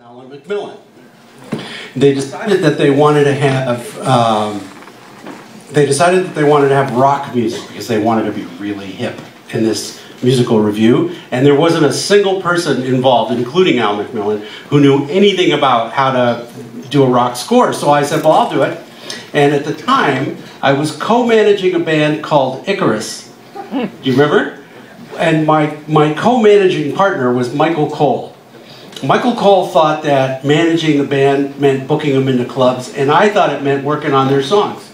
Alan McMillan. They decided that they wanted to have, um, they decided that they wanted to have rock music because they wanted to be really hip in this musical review. And there wasn't a single person involved, including Al McMillan, who knew anything about how to do a rock score. So I said, well, I'll do it. And at the time, I was co-managing a band called Icarus. Do you remember? And my, my co-managing partner was Michael Cole. Michael Cole thought that managing the band meant booking them into clubs, and I thought it meant working on their songs.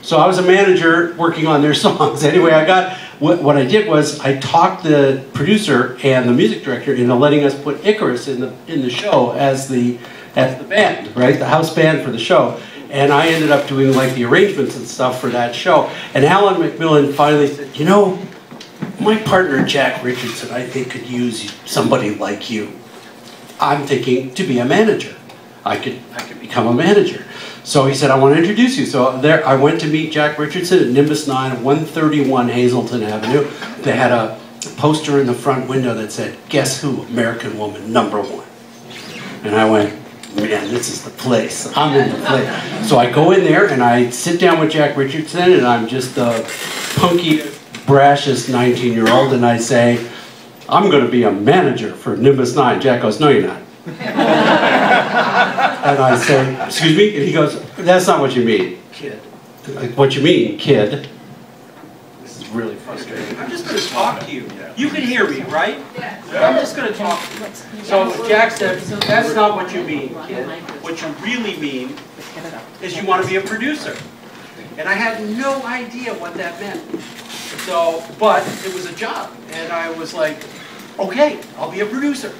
So I was a manager working on their songs. Anyway, I got what, what I did was I talked the producer and the music director into letting us put Icarus in the in the show as the as the band, right? The house band for the show. And I ended up doing like the arrangements and stuff for that show. And Alan McMillan finally said, you know, my partner Jack Richardson, I think could use somebody like you. I'm thinking to be a manager. I could, I could become a manager. So he said, I want to introduce you. So there, I went to meet Jack Richardson at Nimbus 9 131 Hazelton Avenue. They had a poster in the front window that said, guess who, American woman number one. And I went, man, this is the place. I'm in the place. So I go in there and I sit down with Jack Richardson and I'm just the punky, brashest 19 year old and I say, I'm going to be a manager for Nimbus 9. Jack goes, no, you're not. and I say, excuse me? And he goes, that's not what you mean, kid. Like, what you mean, kid? This is really frustrating. I'm just going to talk to you. You can hear me, right? Yeah. I'm just going to talk to you. So Jack said, that's not what you mean, kid. What you really mean is you want to be a producer. And I had no idea what that meant. So, but it was a job. And I was like, okay, I'll be a producer.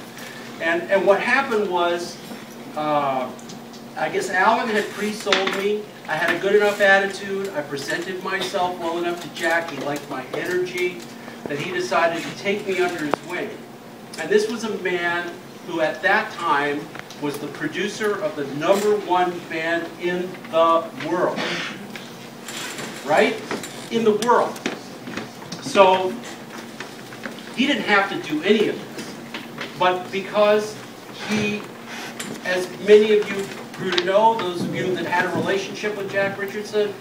And, and what happened was, uh, I guess Alan had pre-sold me. I had a good enough attitude. I presented myself well enough to Jack. He liked my energy that he decided to take me under his wing. And this was a man who at that time was the producer of the number one band in the world. Right? In the world. So he didn't have to do any of this. But because he, as many of you grew to know, those of you that had a relationship with Jack Richardson,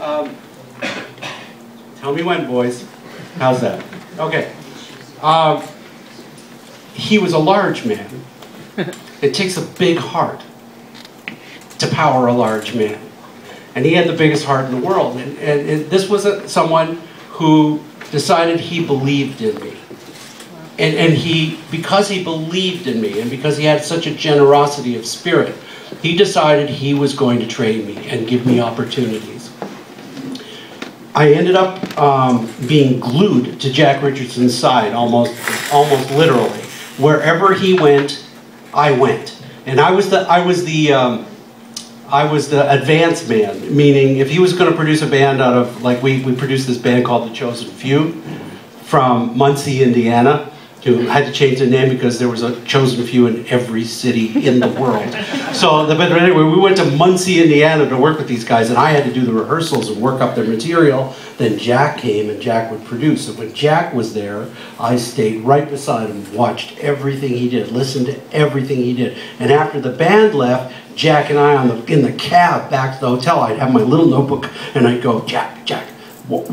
um, tell me when, boys. How's that? Okay. Um, he was a large man. It takes a big heart to power a large man. And he had the biggest heart in the world. And, and, and this was a, someone who decided he believed in me. And, and he, because he believed in me and because he had such a generosity of spirit, he decided he was going to train me and give me opportunities. I ended up um, being glued to Jack Richardson's side almost, almost literally. Wherever he went, I went. And I was the, I was the, um, I was the advanced man, meaning if he was going to produce a band out of, like we, we produced this band called The Chosen Few from Muncie, Indiana, who had to change the name because there was a chosen few in every city in the world. So, but anyway, we went to Muncie, Indiana to work with these guys, and I had to do the rehearsals and work up their material. Then Jack came, and Jack would produce. And when Jack was there, I stayed right beside him, watched everything he did, listened to everything he did. And after the band left, Jack and I on the in the cab back to the hotel, I'd have my little notebook, and I'd go, Jack, Jack, what,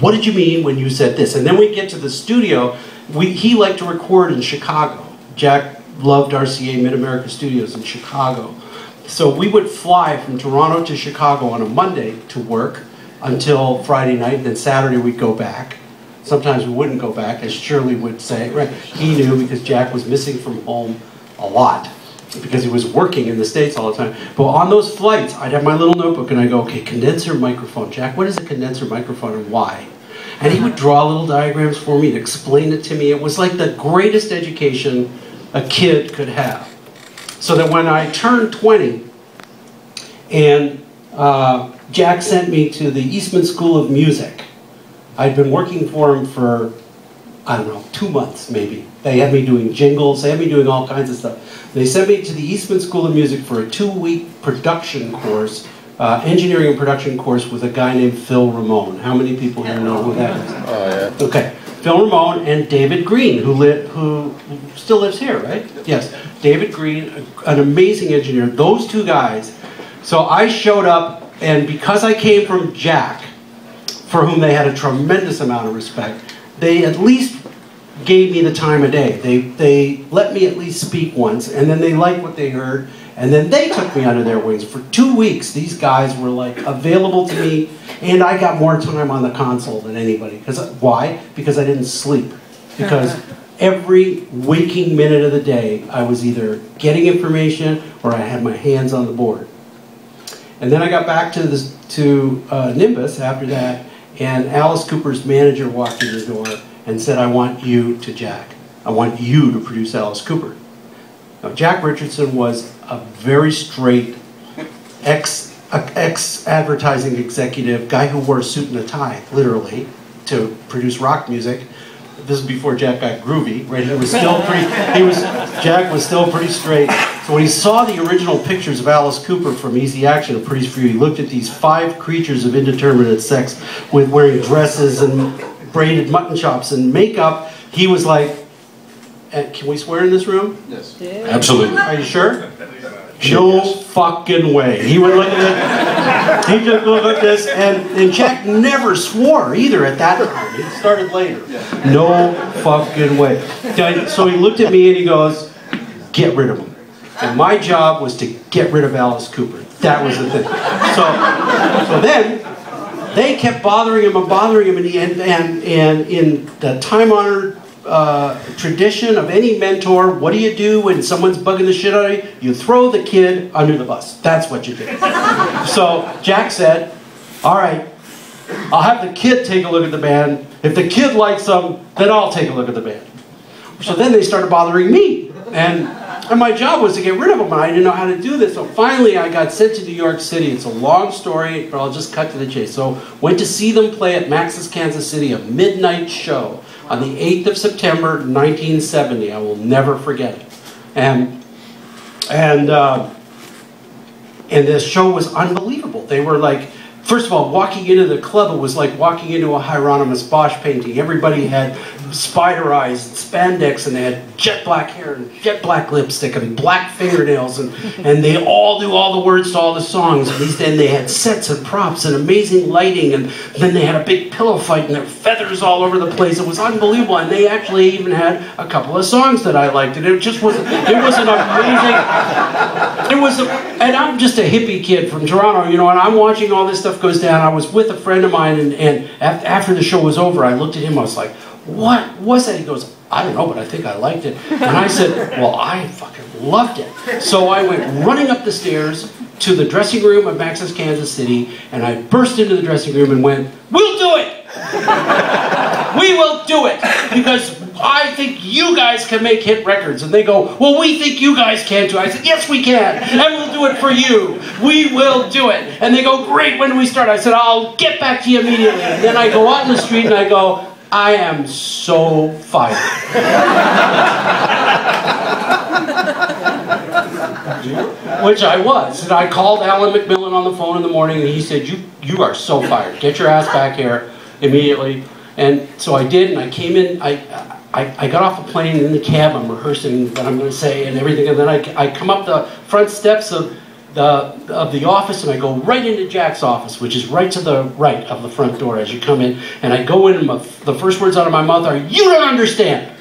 what did you mean when you said this? And then we get to the studio we, he liked to record in Chicago. Jack loved RCA Mid America Studios in Chicago. So we would fly from Toronto to Chicago on a Monday to work until Friday night, and then Saturday we'd go back. Sometimes we wouldn't go back, as Shirley would say. Right? He knew because Jack was missing from home a lot because he was working in the States all the time. But on those flights, I'd have my little notebook and I'd go, okay, condenser microphone. Jack, what is a condenser microphone and why? And he would draw little diagrams for me and explain it to me. It was like the greatest education a kid could have. So that when I turned 20 and uh, Jack sent me to the Eastman School of Music, I'd been working for him for, I don't know, two months maybe. They had me doing jingles, they had me doing all kinds of stuff. They sent me to the Eastman School of Music for a two-week production course uh, engineering and production course with a guy named Phil Ramone. How many people here know who that is? Oh, yeah. Okay. Phil Ramone and David Green, who li- who still lives here, right? Yes, David Green, an amazing engineer. Those two guys. So I showed up, and because I came from Jack, for whom they had a tremendous amount of respect, they at least gave me the time of day. They they let me at least speak once, and then they liked what they heard, and then they took me under their wings for two weeks. These guys were like available to me, and I got more time on the console than anybody. Because why? Because I didn't sleep. Because every waking minute of the day, I was either getting information or I had my hands on the board. And then I got back to this to uh, Nimbus after that, and Alice Cooper's manager walked in the door and said, "I want you to Jack. I want you to produce Alice Cooper." Now, Jack Richardson was a very straight ex ex advertising executive, guy who wore a suit and a tie, literally, to produce rock music. This is before Jack got groovy, right? He was still pretty. He was Jack was still pretty straight. So when he saw the original pictures of Alice Cooper from Easy Action and Pretties for he looked at these five creatures of indeterminate sex with wearing dresses and braided mutton chops and makeup. He was like, eh, can we swear in this room? Yes. Absolutely. Are you sure? No fucking way. He would look at. He just looked at this, and, and Jack never swore either at that time. It started later. No fucking way. So he looked at me and he goes, "Get rid of him." And my job was to get rid of Alice Cooper. That was the thing. So, so then they kept bothering him and bothering him, and and, and, and in the time-honored uh, tradition of any mentor, what do you do when someone's bugging the shit out of you? You throw the kid under the bus. That's what you do. so Jack said, "All right, I'll have the kid take a look at the band. If the kid likes them, then I'll take a look at the band." So then they started bothering me, and and my job was to get rid of them, and I didn't know how to do this. So finally, I got sent to New York City. It's a long story, but I'll just cut to the chase. So went to see them play at Max's Kansas City, a midnight show on the 8th of September, 1970. I will never forget it. And and uh, and this show was unbelievable. They were like, first of all, walking into the club, it was like walking into a Hieronymus Bosch painting. Everybody had spider eyes and spandex, and they had jet black hair and jet black lipstick and black fingernails, and, and they all knew all the words to all the songs. And these, then they had sets and props and amazing lighting, and then they had a big pillow fight, and there were feathers all over the place. It was unbelievable, and they actually even had a couple of songs that I liked, and it just was it was an amazing. It was, a, and I'm just a hippie kid from Toronto, you know, and I'm watching all this stuff goes down. I was with a friend of mine, and, and after the show was over, I looked at him. I was like, "What was that?" He goes, "I don't know, but I think I liked it." And I said, "Well, I fucking loved it." So I went running up the stairs to the dressing room of Max's Kansas City, and I burst into the dressing room and went, "We'll do it." we will do it because I think you guys can make hit records. And they go, Well, we think you guys can too. I said, Yes, we can. And we'll do it for you. We will do it. And they go, Great, when do we start? I said, I'll get back to you immediately. And then I go out in the street and I go, I am so fired. Which I was. And I called Alan McMillan on the phone in the morning and he said, You you are so fired. Get your ass back here immediately. And so I did, and I came in, I, I, I got off the plane in the cab, I'm rehearsing what I'm going to say and everything, and then I, I come up the front steps of the, of the office and I go right into Jack's office, which is right to the right of the front door as you come in, and I go in and my, the first words out of my mouth are, you don't understand!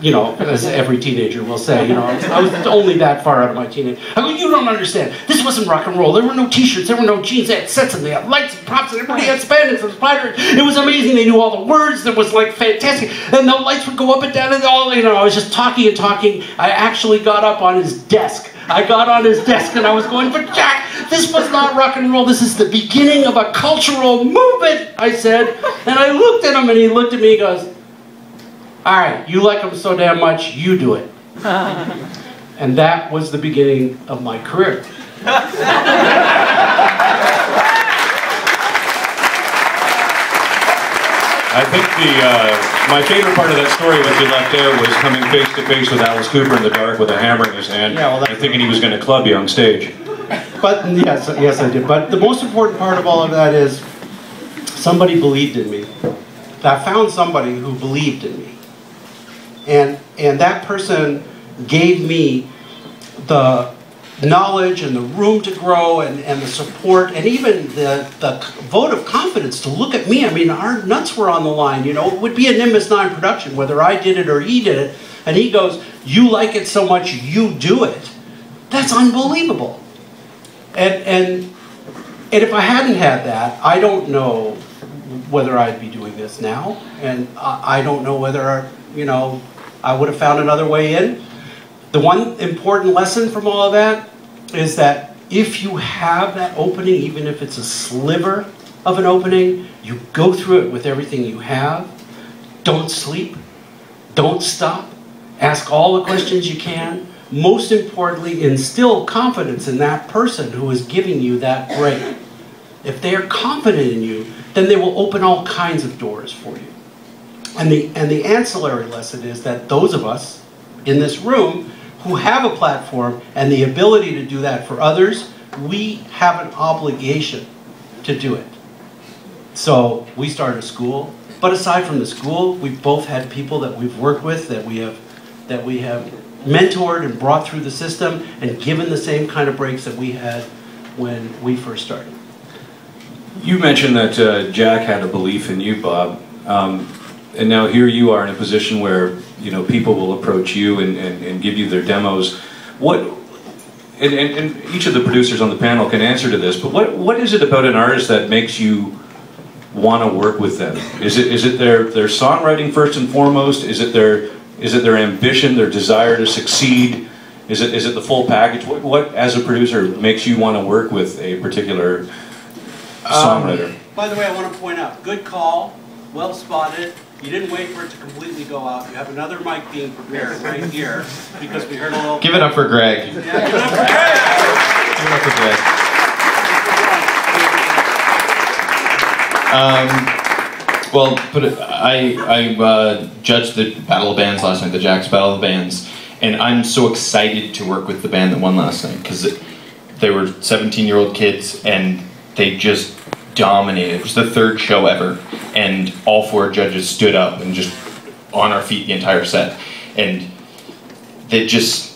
You know, as every teenager will say, you know, I was only that far out of my teenage. I go, you don't understand. This wasn't rock and roll. There were no T-shirts. There were no jeans. They had sets and they had lights and props and everybody had spandex and spiders. It was amazing. They knew all the words. It was like fantastic. And the lights would go up and down and all. You know, I was just talking and talking. I actually got up on his desk. I got on his desk and I was going, but Jack, this was not rock and roll. This is the beginning of a cultural movement. I said, and I looked at him and he looked at me. He goes all right, you like them so damn much, you do it. and that was the beginning of my career. I think the uh, my favorite part of that story that you left there was coming face to face with Alice Cooper in the dark with a hammer in his hand Yeah, well, and thinking he was going to club you on stage. But yes, yes, I did. But the most important part of all of that is somebody believed in me. I found somebody who believed in me. And, and that person gave me the knowledge and the room to grow and, and the support and even the, the vote of confidence to look at me. I mean, our nuts were on the line, you know. It would be a Nimbus 9 production, whether I did it or he did it. And he goes, You like it so much, you do it. That's unbelievable. And, and, and if I hadn't had that, I don't know whether I'd be doing this now. And I, I don't know whether, you know, I would have found another way in. The one important lesson from all of that is that if you have that opening, even if it's a sliver of an opening, you go through it with everything you have. Don't sleep. Don't stop. Ask all the questions you can. Most importantly, instill confidence in that person who is giving you that break. If they are confident in you, then they will open all kinds of doors for you. And the, and the ancillary lesson is that those of us in this room who have a platform and the ability to do that for others, we have an obligation to do it. So we started a school, but aside from the school, we've both had people that we've worked with that we have that we have mentored and brought through the system and given the same kind of breaks that we had when we first started. You mentioned that uh, Jack had a belief in you, Bob, um, and now here you are in a position where you know people will approach you and, and, and give you their demos. What and, and, and, each of the producers on the panel can answer to this, but what, what is it about an artist that makes you want to work with them? Is it is it their their songwriting first and foremost? Is it their is it their ambition, their desire to succeed? Is it is it the full package? What, what as a producer makes you want to work with a particular songwriter? Um, by the way, I want to point out, good call, well spotted. You didn't wait for it to completely go out. You have another mic being prepared right here because we heard a little. Give it up for Greg. Yeah, give it up for Greg. give it up for Greg. Um, well, put it, I I uh, judged the Battle of Bands last night, the Jack's Battle of Bands, and I'm so excited to work with the band that won last night because they were 17 year old kids and they just dominated. It was the third show ever, and all four judges stood up and just on our feet the entire set, and that just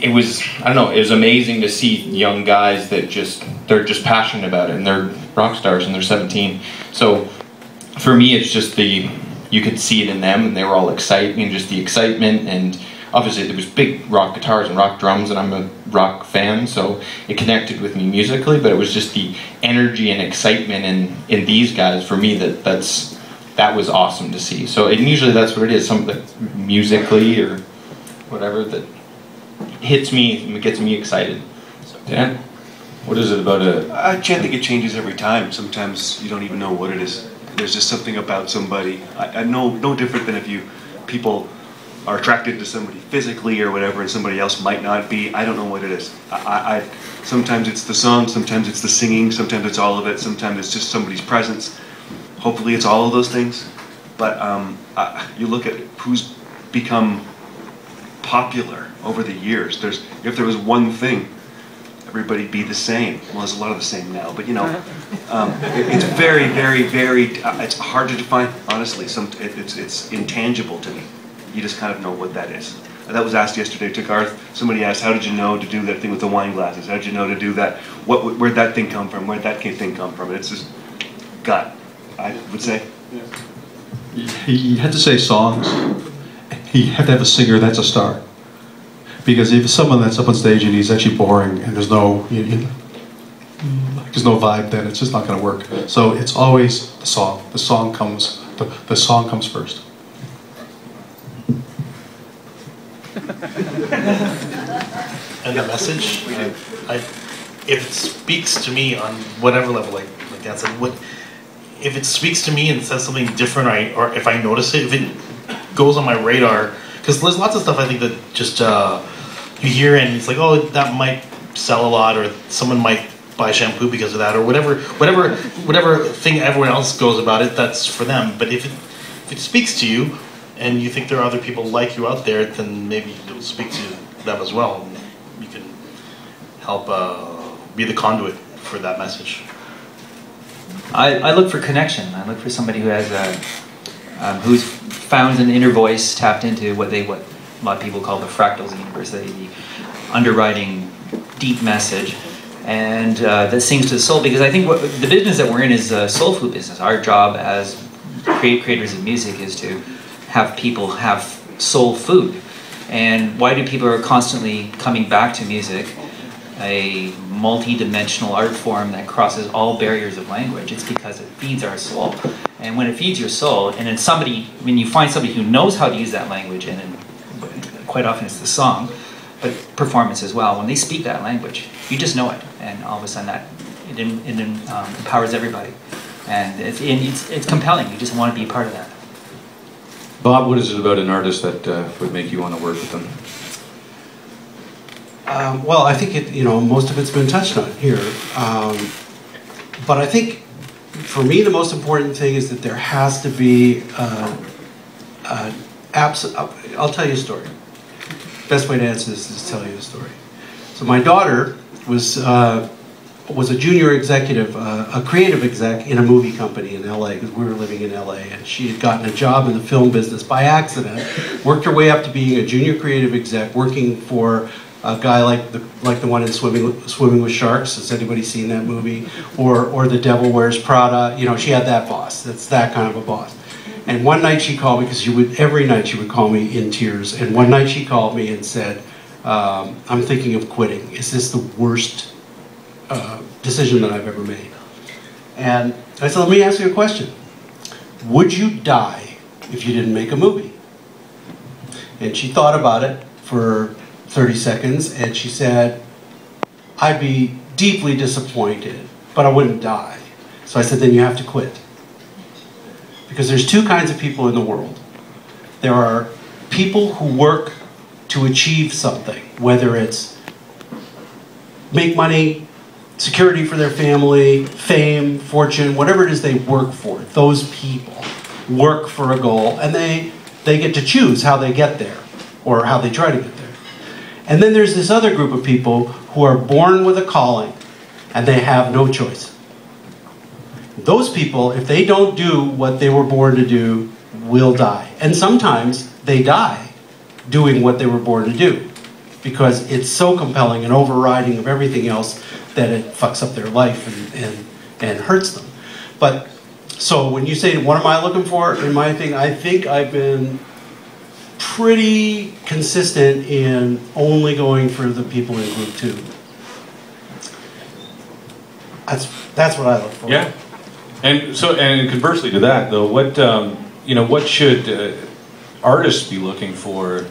it was I don't know it was amazing to see young guys that just they're just passionate about it and they're rock stars and they're 17. So for me, it's just the you could see it in them and they were all excited and just the excitement and obviously there was big rock guitars and rock drums and I'm a rock fan so it connected with me musically but it was just the energy and excitement in in these guys for me that that's that was awesome to see so and usually that's what it is something musically or whatever that hits me and gets me excited so yeah what is it about it? I can't think it changes every time. Sometimes you don't even know what it is. There's just something about somebody. I, I know no different than if you people are attracted to somebody physically or whatever, and somebody else might not be. I don't know what it is. I, I, sometimes it's the song, sometimes it's the singing, sometimes it's all of it, sometimes it's just somebody's presence. Hopefully, it's all of those things. But um, I, you look at who's become popular over the years. There's if there was one thing, everybody be the same. Well, there's a lot of the same now, but you know, um, it, it's very, very, very. Uh, it's hard to define. Honestly, some it, it's it's intangible to me you just kind of know what that is. That was asked yesterday to Garth. Somebody asked, "How did you know to do that thing with the wine glasses? How did you know to do that? What, where'd that thing come from? Where'd that thing come from?" And it's just gut. I would say. You had to say songs. You have to have a singer that's a star. Because if someone that's up on stage and he's actually boring and there's no you know, there's no vibe, then it's just not going to work. So it's always the song. The song comes. The, the song comes first. And the message. Uh, I, if it speaks to me on whatever level, like like Dan said, what if it speaks to me and says something different, I, or if I notice it, if it goes on my radar, because there's lots of stuff I think that just uh, you hear and it's like, oh, that might sell a lot, or someone might buy shampoo because of that, or whatever, whatever, whatever thing everyone else goes about it, that's for them. But if it, if it speaks to you, and you think there are other people like you out there, then maybe you'll speak to them as well. You can help uh, be the conduit for that message. I, I look for connection. I look for somebody who has a, um, who's found an inner voice, tapped into what they what a lot of people call the fractals universe, the, universe, the underwriting deep message, and uh, that sings to the soul. Because I think what the business that we're in is a soul food business. Our job as create, creators of music is to have people have soul food. And why do people are constantly coming back to music? A multi-dimensional art form that crosses all barriers of language. It's because it feeds our soul. And when it feeds your soul, and then somebody, when you find somebody who knows how to use that language, and, and quite often it's the song, but performance as well, when they speak that language, you just know it. And all of a sudden that, it, it um, empowers everybody. And it's, it's, it's compelling, you just want to be a part of that. Bob, what is it about an artist that uh, would make you want to work with them? Um, well, I think it, you know, most of it's been touched on here. Um, but I think for me, the most important thing is that there has to be uh, uh, abs- I'll tell you a story. Best way to answer this is to tell you a story. So my daughter was uh, was a junior executive, uh, a creative exec in a movie company in LA because we were living in LA, and she had gotten a job in the film business by accident. Worked her way up to being a junior creative exec, working for a guy like the like the one in Swimming Swimming with Sharks. Has anybody seen that movie? Or or The Devil Wears Prada. You know, she had that boss. That's that kind of a boss. And one night she called me because she would every night she would call me in tears. And one night she called me and said, um, "I'm thinking of quitting. Is this the worst uh, decision that I've ever made?" And I said, "Let me ask you a question. Would you die if you didn't make a movie?" And she thought about it for 30 seconds, and she said, I'd be deeply disappointed, but I wouldn't die. So I said, then you have to quit. Because there's two kinds of people in the world. There are people who work to achieve something, whether it's make money, security for their family, fame, fortune, whatever it is they work for. Those people work for a goal, and they, they get to choose how they get there, or how they try to get there. And then there's this other group of people who are born with a calling and they have no choice. Those people, if they don't do what they were born to do, will die. And sometimes they die doing what they were born to do because it's so compelling and overriding of everything else that it fucks up their life and, and, and hurts them. But so when you say, what am I looking for in my thing, I think I've been pretty consistent in only going for the people in group two. That's that's what I look for. Yeah, and so and conversely to that though, what um, you know, what should uh, artists be looking for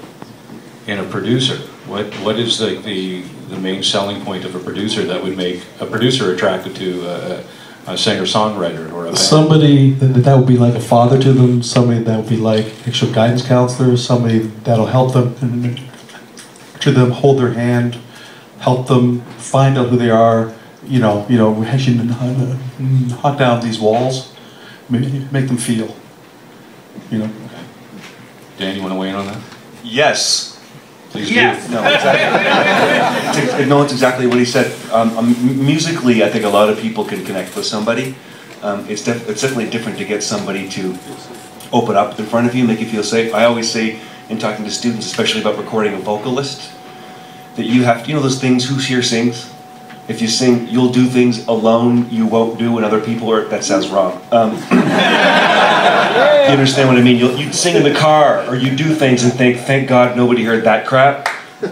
in a producer? What what is the, the the main selling point of a producer that would make a producer attracted to uh, a singer-songwriter or a somebody that, that would be like a father to them, somebody that would be like actual guidance counselor, somebody that'll help them to them hold their hand, help them find out who they are. You know, you know, actually hunt down these walls, make them feel. You know. Dan, you want to weigh in on that? Yes. Please yes. do. No, exactly. no, it's exactly what he said. Um, um, musically, I think a lot of people can connect with somebody. Um, it's, it's definitely different to get somebody to open up in front of you, make you feel safe. I always say in talking to students, especially about recording a vocalist, that you have to, you know those things, who here sings? If you sing, you'll do things alone you won't do when other people are, that sounds wrong. You understand what I mean? You'll, you sing in the car, or you do things and think, thank God nobody heard that crap.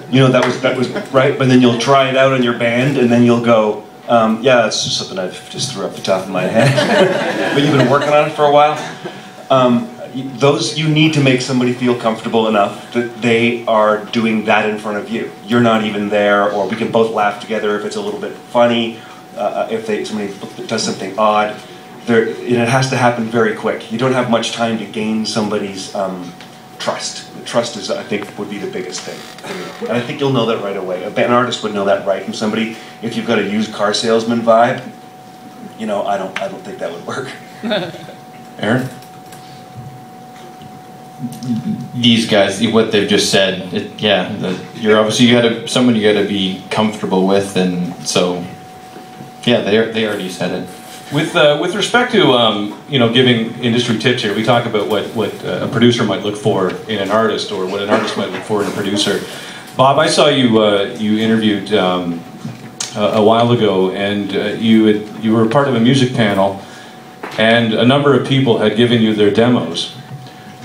You know, that was, that was right, but then you'll try it out on your band, and then you'll go, um, yeah, that's just something I've just threw up the top of my head. but you've been working on it for a while. Um, those you need to make somebody feel comfortable enough that they are doing that in front of you. You're not even there, or we can both laugh together if it's a little bit funny. Uh, if they somebody does something odd, there it has to happen very quick. You don't have much time to gain somebody's um, trust. Trust is, I think, would be the biggest thing. And I think you'll know that right away. An artist would know that right from somebody. If you've got a used car salesman vibe, you know, I don't, I don't think that would work. Aaron these guys, what they've just said, it, yeah, the, you're obviously you got to someone you got to be comfortable with, and so yeah, they they already said it. With, uh, with respect to, um, you know, giving industry tips here, we talk about what, what uh, a producer might look for in an artist or what an artist might look for in a producer. Bob, I saw you, uh, you interviewed um, a, a while ago and uh, you, had, you were part of a music panel and a number of people had given you their demos.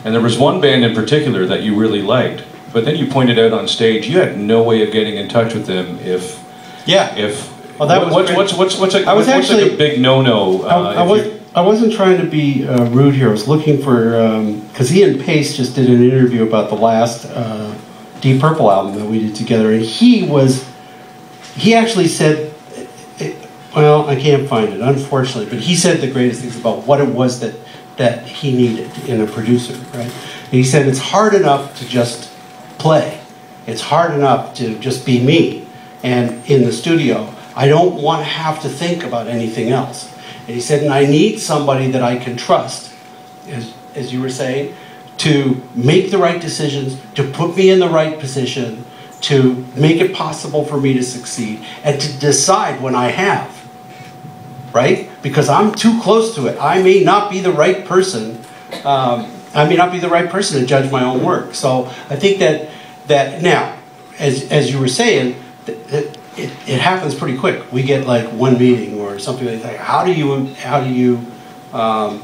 And there was one band in particular that you really liked, but then you pointed out on stage you had no way of getting in touch with them if Yeah. if Well, that was what's, what's what's what's a, I was what's like actually- a big no-no? I, Uh, I, if was, I wasn't trying to be uh, rude here. I was looking for because Ian Paice just did an interview about the last uh, Deep Purple album that we did together, and he was he actually said, it, well, I can't find it unfortunately, but he said the greatest things about what it was that that he needed in a producer, right? And he said it's hard enough to just play. It's hard enough to just be me. And in the studio, I don't want to have to think about anything else. And he said, and I need somebody that I can trust, as, as you were saying, to make the right decisions, to put me in the right position, to make it possible for me to succeed, and to decide when I have right? Because I'm too close to it. I may not be the right person. Um, I may not be the right person to judge my own work. So I think that that now, as as you were saying, th- it, it, it happens pretty quick. We get like one meeting or something like that. How do you how do you um,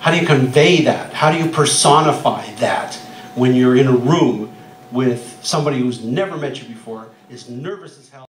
how do you convey that? How do you personify that when you're in a room with somebody who's never met you before, is nervous as hell?